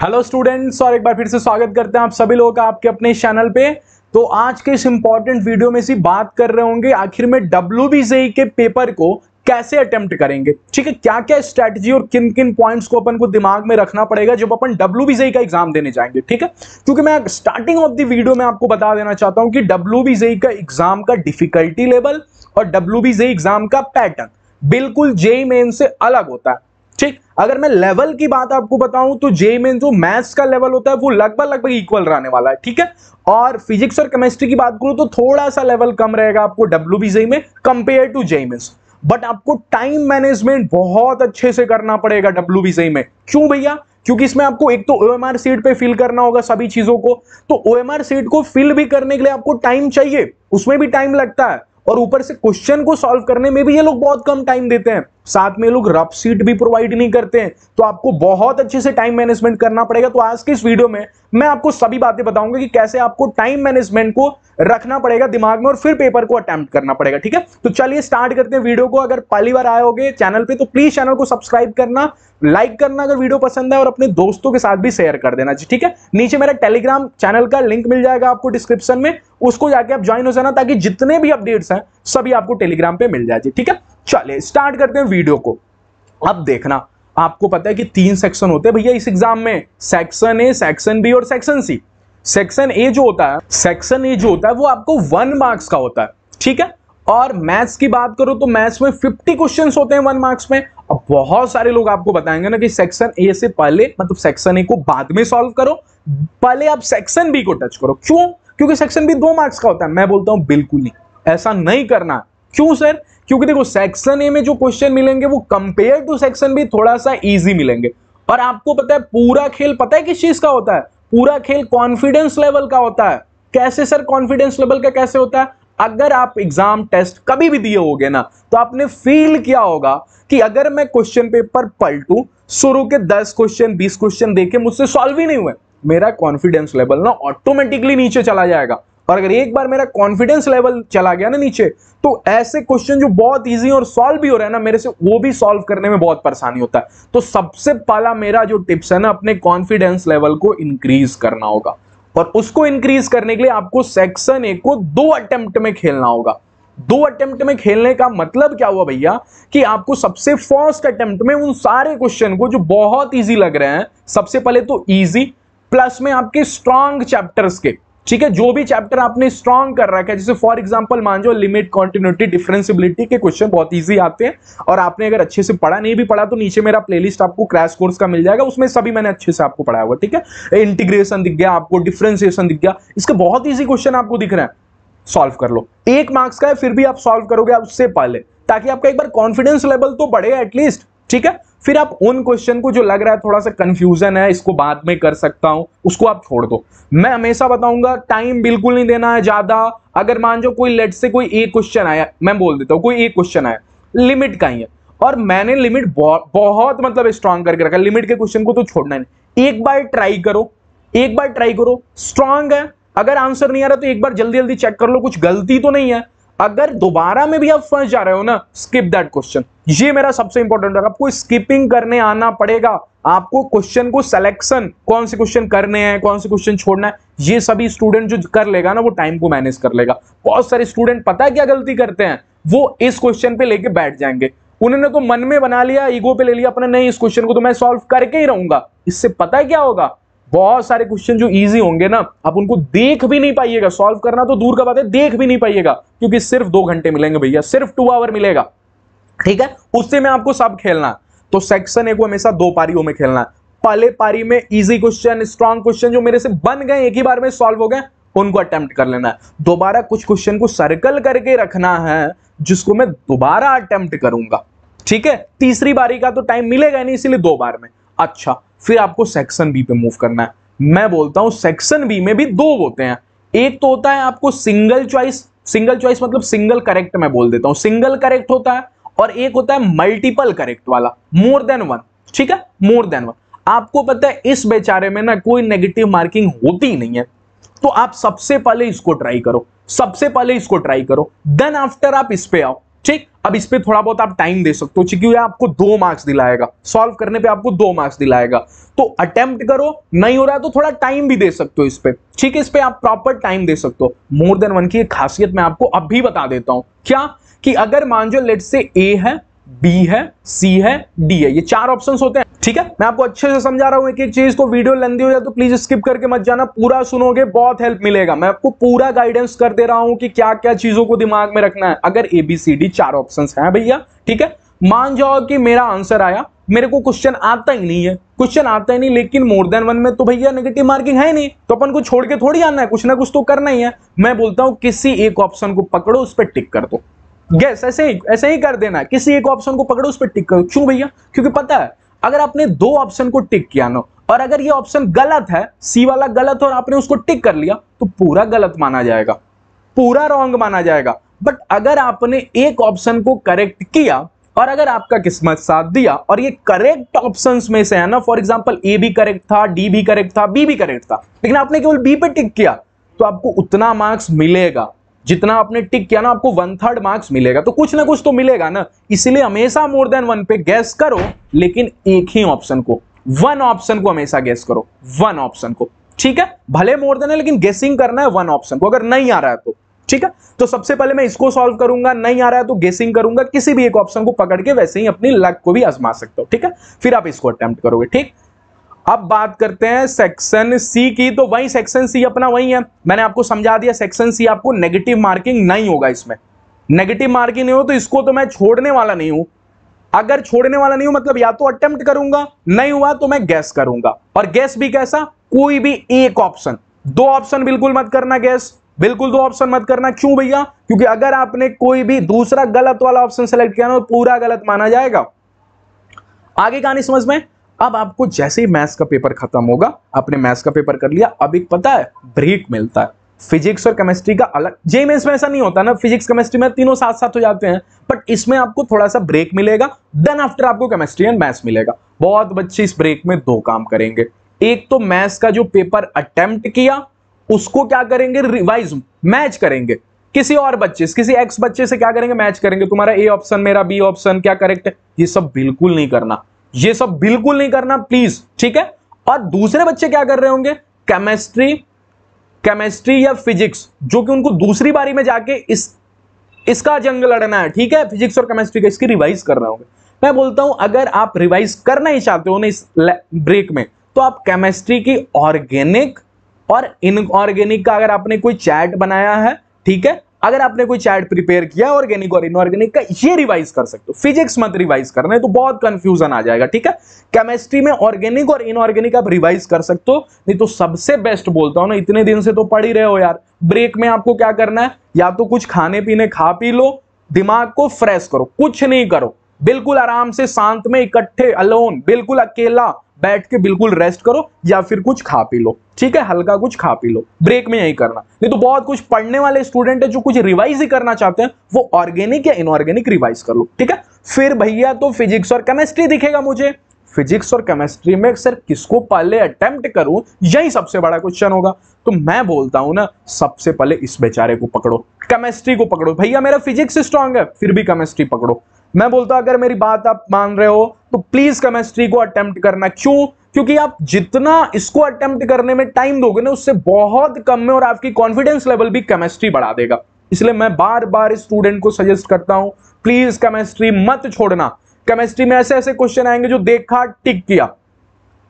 Hello students और एक बार फिर से स्वागत करते हैं आप सभी लोग का आपके अपने चैनल पे। तो आज के इस इंपॉर्टेंट वीडियो में से बात कर रहे होंगे आखिर में डब्ल्यू के पेपर को कैसे अटेम्प्ट करेंगे। ठीक है क्या क्या स्ट्रेटजी और किन किन पॉइंट्स को अपन को दिमाग में रखना पड़ेगा जब अपन डब्ल्यू का एग्ज़ाम देने जाएँगे, ठीक है? क्योंकि मैं स्टार्टिंग ऑफ़ द वीडियो में आपको बता देना चाहता हूँ कि डब्ल्यू का एग्ज़ाम का डिफिकल्टी लेवल और डब्ल्यू एग्ज़ाम का पैटर्न बिल्कुल जेई मेन से अलग होता है। अगर मैं लेवल की बात आपको बताऊँ तो जे में जो मैथ्स का लेवल होता है, वो लगभग लगभग इक्वल रहने वाला है, ठीक है? और फिजिक्स और केमिस्ट्री की बात करूँ तो थोड़ा सा लेवल कम रहेगा आपको डब्ल्यू में कंपेयर टू जे बट आपको टाइम मैनेजमेंट बहुत अच्छे से करना पड़ेगा डब्ल्यू में. क्यों भैया? क्योंकि इसमें आपको एक तो ओ एम आर सीट पर फिल करना होगा सभी चीज़ों को. तो ओ एम आर सीट को फिल भी करने के लिए आपको टाइम चाहिए. उसमें भी टाइम लगता है. और ऊपर से क्वेश्चन को सॉल्व करने में भी ये लोग बहुत कम टाइम देते हैं. साथ में लोग रफ सीट भी प्रोवाइड नहीं करते हैं। तो आपको बहुत अच्छे से टाइम मैनेजमेंट करना पड़ेगा। तो आज के इस वीडियो में मैं आपको सभी बातें बताऊँगा कि कैसे आपको टाइम मैनेजमेंट को रखना पड़ेगा दिमाग में और फिर पेपर को अटेम्प्ट करना पड़ेगा, ठीक है? तो चलिए स्टार्ट करते हैं वीडियो को। अगर पहली बार आए होगे चैनल पे तो प्लीज़ चैनल को सब्सक्राइब करना लाइक करना अगर वीडियो पसंद है और अपने दोस्तों के साथ भी शेयर कर देना ठीक है? नीचे मेरा टेलीग्राम चैनल का लिंक मिल जाएगा आपको डिस्क्रिप्शन में। उसको जाके आप ज्वाइन हो जाना ताकि जितने भी अपडेट्स हैं, सभी आपको टेलीग्राम पे मिल जाए ठीक है? चलिए स्टार्ट करते हैं वीडियो को। अब देखना, आपको पता है कि तीन सेक्शन होते हैं। भैया, इस एग्ज़ाम में सेक्शन ए सेक्शन बी और सेक्शन सी सेक्शन ए जो होता है सेक्शन ए जो होता है, वो आपको वन मार्क्स का होता है। ठीक है? और मैथ्स की बात करो तो मैथ्स में 50 क्वेश्चंस होते हैं वन मार्क्स में। अब बहुत सारे लोग आपको बताएँगे ना कि सेक्शन ए से पहले मतलब सेक्शन ए को बाद में सॉल्व करो। पहले आप सेक्शन बी को टच करो। क्यों? क्योंकि सेक्शन बी दो मार्क्स का होता है। मैं बोलता हूँ, बिल्कुल नहीं। ऐसा नहीं करना। क्यों सर क्योंकि देखो सेक्शन ए में जो क्वेश्चन मिलेंगे, वो कंपेयर टू सेक्शन बी थोड़ा सा इजी मिलेंगे। और आपको पता है, पूरा खेल पता है किस चीज़ का होता है? पूरा खेल कॉन्फिडेंस लेवल का होता है। कैसे सर कॉन्फिडेंस लेवल का कैसे होता है? अगर आप एग्ज़ाम टेस्ट कभी भी दिए होगे ना तो आपने फील किया होगा कि अगर मैं क्वेश्चन पेपर पलटू, शुरू के दस क्वेश्चन बीस क्वेश्चन देखे, मुझसे सॉल्व ही नहीं हुए। मेरा कॉन्फिडेंस लेवल ना ऑटोमेटिकली नीचे चला जाएगा। और अगर एक बार मेरा कॉन्फिडेंस लेवल चला गया ना नीचे तो ऐसे क्वेश्चन जो बहुत इजी और सॉल्व भी हो रहे हैं ना, मेरे से वो भी सॉल्व करने में बहुत परेशानी होता है। तो सबसे पहला मेरा जो टिप्स है ना, अपने कॉन्फिडेंस लेवल को इंक्रीज करना होगा। और उसको इंक्रीज करने के लिए आपको सेक्शन ए को दो अटेम्प्ट में खेलना होगा। दो अटेम्प्ट में खेलने का मतलब क्या हुआ भैया? कि आपको सबसे फ़र्स्ट अटेम्प्ट में उन सारे क्वेश्चन को जो बहुत इजी लग रहे हैं, सबसे पहले तो इजी प्लस में आपके स्ट्रॉन्ग चैप्टर्स के। ठीक है, जो भी चैप्टर आपने स्ट्रॉन्ग कर रखा है, जैसे फॉर एग्जांपल मान जो लिमिट कॉन्टिन्यूटी डिफरेंसिबिलिटी के क्वेश्चन बहुत इजी आते हैं, और आपने अगर अच्छे से पढ़ा, नहीं भी पढ़ा तो नीचे मेरा प्लेलिस्ट आपको क्रैश कोर्स का मिल जाएगा, उसमें सभी मैंने अच्छे से आपको पढ़ाया हुआ, ठीक है? इंटीग्रेशन दिख गया आपको डिफ्रेंसिएशन दिख गया, इसके बहुत ईजी क्वेश्चन आपको दिख रहे हैं सॉल्व कर लो। एक मार्क्स का है, फिर भी आप सॉल्व करोगे उससे पहले, ताकि आपका एक बार कॉन्फिडेंस लेवल तो बढ़े एटलीस्ट ठीक है? फिर आप उन क्वेश्चन को जो लग रहा है थोड़ा सा कंफ्यूजन है इसको बाद में कर सकता हूँ उसको आप छोड़ दो। मैं हमेशा बताऊँगा टाइम बिल्कुल नहीं देना है ज़्यादा। अगर मान जो कोई लेट से कोई एक क्वेश्चन आया मैं बोल देता हूँ कोई एक क्वेश्चन आया लिमिट का ही? है और मैंने लिमिट बहुत, बहुत मतलब स्ट्रांग करके रखा लिमिट के क्वेश्चन को तो छोड़ना नहीं। एक बार ट्राई करो एक बार ट्राई करो स्ट्रांग है। अगर आंसर नहीं आ रहा तो एक बार जल्दी जल्दी चेक कर लो कुछ गलती तो नहीं है। अगर दोबारा में भी आप फंस जा रहे हो ना स्किप दैट क्वेश्चन ये मेरा सबसे इंपॉर्टेंट आपको स्किपिंग करने आना पड़ेगा। आपको क्वेश्चन को सिलेक्शन कौन से क्वेश्चन करने हैं, कौन से क्वेश्चन छोड़ना है, ये सभी स्टूडेंट जो कर लेगा ना, वो टाइम को मैनेज कर लेगा। बहुत सारे स्टूडेंट पता है क्या गलती करते हैं? वो इस क्वेश्चन पे लेके बैठ जाएँगे। उन्होंने तो मन में बना लिया ईगो पे ले लिया, अपने नहीं, इस क्वेश्चन को तो मैं सॉल्व करके ही रहूँगा। इससे पता है क्या होगा? बहुत सारे क्वेश्चन जो इजी होंगे ना, आप उनको देख भी नहीं पाइएगा। सॉल्व करना तो दूर का बात है, देख भी नहीं पाइएगा, क्योंकि सिर्फ़ दो घंटे मिलेंगे भैया, सिर्फ़ टू आवर मिलेगा। ठीक है? उससे में आपको सब खेलना। तो सेक्शन ए को हमेशा दो पारियों में खेलना। पहले पारी में इजी क्वेश्चन स्ट्रॉन्ग क्वेश्चन जो मेरे से बन गए, एक ही बार में सॉल्व हो गए, उनको अटेम्प्ट कर लेना। है दोबारा कुछ क्वेश्चन को सर्कल करके रखना है, जिसको मैं दोबारा अटेम्प्ट करूँगा। ठीक है? तीसरी बारी का तो टाइम मिलेगा नहीं, इसीलिए दो बार में। अच्छा फिर आपको सेक्शन बी पे मूव करना है। मैं बोलता हूँ सेक्शन बी में भी दो होते हैं। एक तो होता है आपको सिंगल चॉइस सिंगल चॉइस मतलब सिंगल करेक्ट मैं बोल देता हूँ। सिंगल करेक्ट होता है और एक होता है मल्टीपल करेक्ट वाला। मोर देन वन ठीक है? मोर देन वन आपको पता है, इस बेचारे में ना कोई नेगेटिव मार्किंग होती ही नहीं है। तो आप सबसे पहले इसको ट्राई करो। सबसे पहले इसको ट्राई करो। देन आफ्टर आप इस पे आओ। ठीक? अब इस पर थोड़ा बहुत आप टाइम दे सकते हो। क्योंकि आपको दो मार्क्स दिलाएगा। सॉल्व करने पे आपको दो मार्क्स दिलाएगा। तो अटेम्प्ट करो। नहीं हो रहा तो थोड़ा टाइम भी दे सकते हो इस पर ठीक? है इस पर आप प्रॉपर टाइम दे सकते हो। मोर देन वन की एक खासियत मैं आपको अब भी बता देता हूँ। क्या? कि अगर मान जो लेट से ए है बी है, सी है, डी है। ये चार ऑप्शंस होते हैं, ठीक है? मैं आपको अच्छे से समझा रहा हूँ एक एक चीज़ को, वीडियो लेंदी हो जाए तो प्लीज़ स्किप करके मत जाना, पूरा सुनोगे, बहुत हेल्प मिलेगा। मैं आपको पूरा गाइडेंस कर दे रहा हूँ कि क्या क्या चीज़ों को दिमाग में रखना है। अगर एबीसीडी चार ऑप्शन है भैया, ठीक है? मान जाओ कि मेरा आंसर आया, मेरे को क्वेश्चन आता ही नहीं है। क्वेश्चन आता ही नहीं, लेकिन मोर देन वन में तो भैया नेगेटिव मार्किंग है नहीं। तो अपन को छोड़ के थोड़ी आना है, कुछ ना कुछ तो करना ही है। मैं बोलता हूँ, किसी एक ऑप्शन को पकड़ो, उस पर टिक कर दो। गैस ऐसे ही ऐसे ही कर देना। किसी एक ऑप्शन को पकड़ो, उस पर टिक करो। क्यों भैया? क्योंकि पता है, अगर आपने दो ऑप्शन को टिक किया ना, और अगर ये ऑप्शन गलत है सी वाला गलत और आपने उसको टिक कर लिया तो पूरा गलत माना जाएगा। पूरा रॉन्ग माना जाएगा। बट अगर आपने एक ऑप्शन को करेक्ट किया, और अगर आपका किस्मत साथ दिया, और ये करेक्ट ऑप्शंस में से है ना फॉर एग्जांपल ए भी करेक्ट था डी भी करेक्ट था बी भी करेक्ट था, लेकिन आपने केवल बी पे टिक किया तो आपको उतना मार्क्स मिलेगा। जितना आपने टिक किया ना, आपको वन थर्ड मार्क्स मिलेगा। तो कुछ ना कुछ तो मिलेगा ना। इसलिए हमेशा मोर देन वन पे गैस करो, लेकिन एक ही ऑप्शन को वन ऑप्शन को हमेशा गैस करो। वन ऑप्शन को। ठीक है? भले मोर देन है, लेकिन गेसिंग करना है वन ऑप्शन को। अगर नहीं आ रहा है तो। ठीक है? तो सबसे पहले मैं इसको सॉल्व करूँगा, नहीं आ रहा है तो गेसिंग करूँगा। किसी भी एक ऑप्शन को पकड़ के वैसे ही अपनी लक को भी आजमा सकते हो। ठीक है? फिर आप इसको अटेम्प्ट करोगे। ठीक? अब बात करते हैं सेक्शन सी की तो वही सेक्शन सी अपना वही है। मैंने आपको समझा दिया सेक्शन सी आपको नेगेटिव मार्किंग नहीं होगा इसमें। नेगेटिव मार्किंग नहीं हो तो इसको तो मैं छोड़ने वाला नहीं हूँ। अगर छोड़ने वाला नहीं हूँ मतलब या तो अटेम्प्ट करूँगा, नहीं हुआ तो मैं गैस करूँगा। और गैस भी कैसा? कोई भी एक ऑप्शन दो ऑप्शन बिल्कुल मत करना गैस बिल्कुल दो ऑप्शन मत करना। क्यों भैया? क्योंकि अगर आपने कोई भी दूसरा गलत वाला ऑप्शन सेलेक्ट किया ना तो पूरा गलत माना जाएगा। आगे कहानी समझ में? अब आपको जैसे ही मैथ्स का पेपर खत्म होगा, आपने मैथ्स का पेपर कर लिया, अब एक पता है ब्रेक मिलता है। फिजिक्स और केमिस्ट्री का अलग जे में ऐसा नहीं होता ना फिजिक्स केमिस्ट्री में तीनों साथ साथ हो जाते हैं। बट इसमें आपको थोड़ा सा ब्रेक मिलेगा देन आफ्टर आपको केमिस्ट्री एंड मैथ्स मिलेगा। बहुत बच्चे इस ब्रेक में दो काम करेंगे। एक तो मैथ्स का जो पेपर अटेम्प्ट किया, उसको क्या करेंगे? रिवाइज मैच करेंगे। किसी और बच्चे किसी एक्स बच्चे से क्या करेंगे? मैच करेंगे। तुम्हारा ए ऑप्शन मेरा बी ऑप्शन क्या करेक्ट है? ये सब बिल्कुल नहीं करना। ये सब बिल्कुल नहीं करना प्लीज़ ठीक है? और दूसरे बच्चे क्या कर रहे होंगे? केमिस्ट्री केमिस्ट्री या फिजिक्स जो कि उनको दूसरी बारी में जाके इस, इसका जंग लड़ना है, ठीक है? फिजिक्स और केमिस्ट्री का इसकी रिवाइज कर रहे होंगे। मैं बोलता हूँ, अगर आप रिवाइज करना ही चाहते हो ना इस ब्रेक में तो आप केमिस्ट्री की ऑर्गेनिक और इनऑर्गेनिक का अगर आपने कोई चैट बनाया है, ठीक है? अगर आपने कोई चैट प्रिपेयर किया ऑर्गेनिक और इनऑर्गेनिक का, ये रिवाइज कर सकते हो। फिजिक्स मत रिवाइज करना है तो बहुत कंफ्यूजन आ जाएगा, ठीक है? केमिस्ट्री में ऑर्गेनिक और इनऑर्गेनिक आप रिवाइज कर सकते हो, नहीं तो सबसे बेस्ट बोलता हूँ ना, इतने दिन से तो पढ़ ही रहे हो यार। ब्रेक में आपको क्या करना है? या तो कुछ खाने पीने खा पी लो, दिमाग को फ्रेश करो, कुछ नहीं करो। बिल्कुल आराम से, शांत में, इकट्ठे अलोन बिल्कुल अकेला, बैठ के बिल्कुल रेस्ट करो या फिर कुछ खा पी लो। ठीक है? हल्का कुछ खा पी लो। ब्रेक में यही करना। नहीं तो बहुत कुछ पढ़ने वाले स्टूडेंट है जो कुछ रिवाइज ही करना चाहते हैं, वो ऑर्गेनिक या इनऑर्गेनिक रिवाइज कर लो। ठीक है? फिर भैया तो फिजिक्स और केमिस्ट्री दिखेगा मुझे। फिजिक्स और केमिस्ट्री में सर किसको पहले अटेम्प्ट करूँ, यही सबसे बड़ा क्वेश्चन होगा। तो मैं बोलता हूँ ना, सबसे पहले इस बेचारे को पकड़ो। केमिस्ट्री को पकड़ो। भैया मेरा फिजिक्स स्ट्रांग है, फिर भी केमिस्ट्री पकड़ो। मैं बोलता अगर मेरी बात आप मान रहे हो तो प्लीज़ केमिस्ट्री को अटेम्प्ट करना। क्यों? क्योंकि आप जितना इसको अटेम्प्ट करने में टाइम दोगे ना, उससे बहुत कम में और आपकी कॉन्फिडेंस लेवल भी केमिस्ट्री बढ़ा देगा। इसलिए मैं बार बार स्टूडेंट को सजेस्ट करता हूँ प्लीज़ केमिस्ट्री मत छोड़ना। केमिस्ट्री में ऐसे ऐसे क्वेश्चन आएँगे जो देखा टिक किया।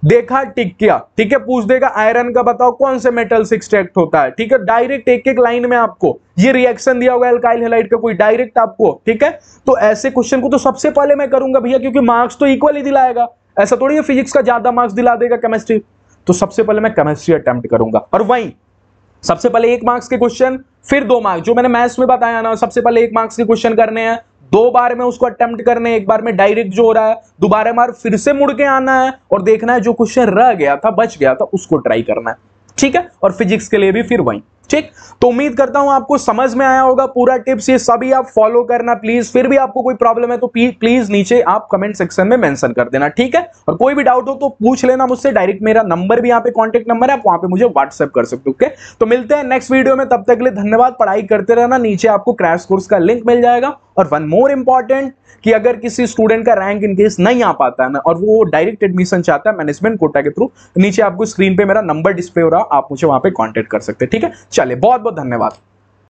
देखा टिक किया, ठीक है? पूछ देगा, आयरन का बताओ कौन से मेटल से एक्सट्रैक्ट होता है, ठीक है? डायरेक्ट एक एक लाइन में आपको ये रिएक्शन दिया होगा एल्काइल हेलाइड का, कोई डायरेक्ट आपको, ठीक है? तो ऐसे क्वेश्चन को तो सबसे पहले मैं करूँगा भैया, क्योंकि मार्क्स तो इक्वल दिलाएगा। ऐसा थोड़ी है फिजिक्स का ज़्यादा मार्क्स दिला देगा केमिस्ट्री तो सबसे पहले मैं केमिस्ट्री अटेम्प्ट करूँगा। और वही, सबसे पहले एक मार्क्स के क्वेश्चन फिर दो मार्क्स जो मैंने मैथ्स में बताया ना, सबसे पहले एक मार्क्स के क्वेश्चन करने हैं। दो बार में उसको अटेम्प्ट करने, एक बार में डायरेक्ट जो हो रहा है, दोबारा बार फिर से मुड़ के आना है और देखना है जो क्वेश्चन रह गया था, बच गया था, उसको ट्राई करना है। ठीक है? और फिजिक्स के लिए भी फिर वही। ठीक? तो उम्मीद करता हूँ आपको समझ में आया होगा पूरा टिप्स, ये सभी आप फॉलो करना प्लीज़ फिर भी आपको कोई प्रॉब्लम है तो प्लीज़ नीचे आप कमेंट सेक्शन में मेंशन कर देना, ठीक है? और कोई भी डाउट हो तो पूछ लेना मुझसे डायरेक्ट मेरा नंबर भी यहाँ पे कॉन्टेक्ट नंबर है, आप वहाँ पे मुझे व्हाट्सएप कर सकते हो ओके तो मिलते हैं नेक्स्ट वीडियो में, तब तक के लिए धन्यवाद, पढ़ाई करते रहना, नीचे आपको क्रैश कोर्स का लिंक मिल जाएगा, और वन मोर इंपॉर्टेंट कि अगर किसी स्टूडेंट का रैंक इनकेस नहीं आ पाता है ना, और वो डायरेक्ट एडमिशन चाहता है मैनेजमेंट कोटा के थ्रू नीचे आपको स्क्रीन पे मेरा नंबर डिस्प्ले हो रहा आप मुझे वहाँ पे कांटेक्ट कर सकते हैं, ठीक है? चलिए बहुत बहुत धन्यवाद।